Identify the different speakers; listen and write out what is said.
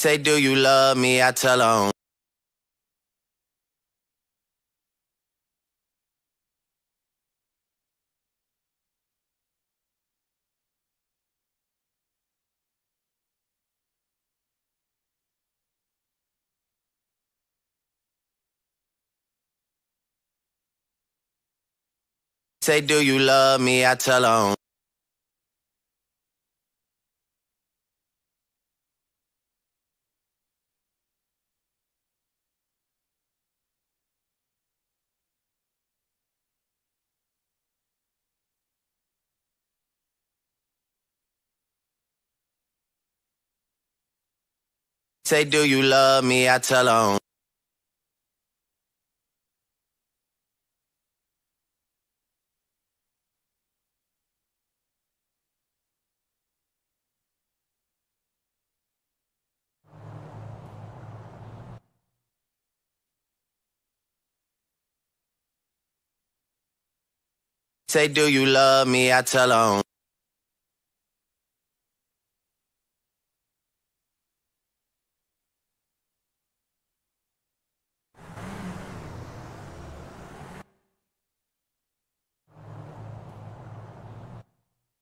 Speaker 1: Say, do you love me? I tell her. Oh. Say, do you love me? I tell her. Oh. Say, do you love me? I tell her. Oh. Say, do you love me? I tell her. Oh.